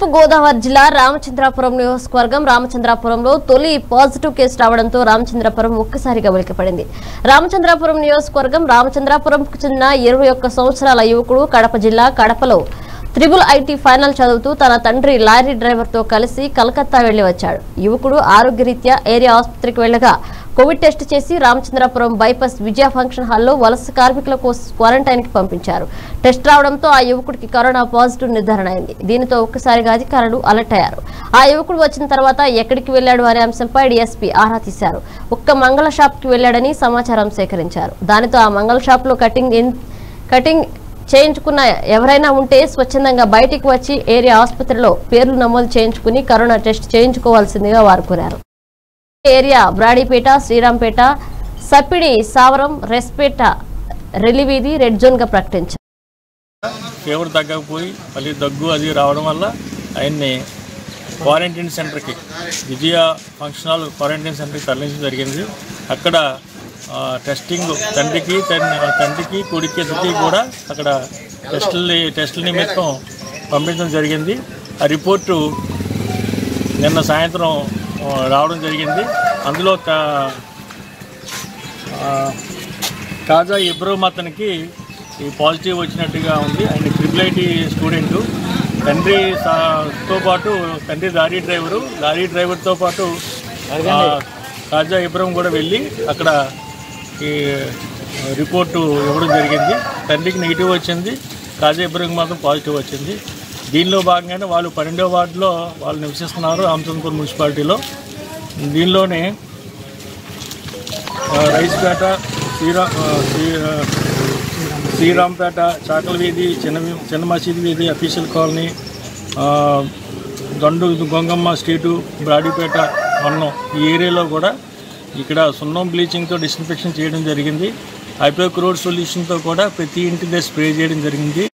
తూర్పు గోదావరి జిల్లా రామచంద్రాపురం నియోజకవర్గం రామచంద్రాపురంలో తొలి పాజిటివ్ కేసు రావడంతో రామచంద్రాపురం ఒక్కసారిగా వెలికిపడింది. రామచంద్రాపురం నియోజకవర్గం రామచంద్రాపురంకు చెందిన ఇరవై ఒక్క సంవత్సరాల యువకుడు కడప జిల్లా కడపలో త్రిబుల్ ఐటీ ఫైనల్ చదువుతూ తన తండ్రి లారీ డ్రైవర్తో కలిసి కలకత్తా వెళ్ళి వచ్చాడు యువకుడు ఆరోగ్యరీత్యా ఏరియా ఆసుపత్రికి వెళ్ళగా కోవిడ్ టెస్ట్ చేసి రామచంద్రపురం బైపాస్ విజయ ఫంక్షన్ హాల్లో వలస కార్మికుల కోసం క్వారంటైన్కి పంపించారు. టెస్ట్ రావడంతో ఆ యువకుడికి కరోనా పాజిటివ్ నిర్ధారణ అయింది. దీనితో ఒక్కసారిగా అధికారులు అలర్ట్ అయ్యారు. ఆ యువకుడు వచ్చిన తర్వాత ఎక్కడికి వెళ్ళాడు అనే అంశంపై డీఎస్పీ ఆరా తీశారు. ఒక్క మంగళ షాప్కి వెళ్ళాడని సమాచారం సేకరించారు. దానితో ఆ మంగళ షాప్లో కటింగ్ కటింగ్ చేయించుకున్న ఎవరైనా ఉంటే స్వచ్ఛందంగా బయటికి వచ్చి ఏరియా ఆసుపత్రిలో పేర్లు నమోదు చేయించుకుని కరోనా టెస్ట్ చేయించుకోవాల్సిందిగా వారు కోరారు. ఏరియా బ్రాడీపేట శ్రీరాంపేట సప్పిడి సావరం రెస్పేట రెలివీధి రెడ్ జోన్గా ప్రకటించారు. ఫీవర్ తగ్గకపోయి మళ్ళీ దగ్గు అది రావడం వల్ల ఆయన్ని క్వారంటైన్ సెంటర్కి విజయ ఫంక్షన్ హాల్ క్వారంటైన్ సెంటర్కి తరలించడం జరిగింది. అక్కడ టెస్టింగ్ తండ్రికి తన్- తండ్రికి కొడుక్కి ఇద్దరికి కూడా అక్కడ టెస్టుల టెస్టుల నిమిత్తం పంపించడం జరిగింది. ఆ రిపోర్టు నిన్న సాయంత్రం రావడం జరిగింది. అందులో కాజా ఇబ్రహం అతనికి ఈ పాజిటివ్ వచ్చినట్టుగా ఉంది. ఆయన ట్రిపుల్ ఐటీ స్టూడెంట్. తండ్రి సా- తో పాటు తండ్రి లారీ డ్రైవరు. లారీ డ్రైవర్తో పాటు కాజా ఇబ్రహం కూడా వెళ్ళి అక్కడ ఈ రిపోర్టు ఇవ్వడం జరిగింది. తండ్రికి నెగిటివ్ వచ్చింది. కాజా మాత్రం పాజిటివ్ వచ్చింది. దీనిలో భాగంగానే వాళ్ళు పన్నెండో వార్డులో వాళ్ళు నివసిస్తున్నారు రామచంద్రపూర్ మున్సిపాలిటీలో. దీనిలోనే రైస్పేట శ్రీరా శ్రీ శ్రీరాంపేట చాకల వీధి చిన్న చిన్న మసీద్ వీధి అఫీషియల్ కాలనీ దొండు గొంగమ్మ స్ట్రీటు బ్రాడీపేట అన్నం ఈ ఏరియాలో కూడా ఇక్కడ సున్నం బ్లీచింగ్తో డిస్ఇన్ఫెక్షన్ చేయడం జరిగింది. హైపోక్రోడ్ సొల్యూషన్తో కూడా ప్రతి ఇంటి స్ప్రే చేయడం జరిగింది.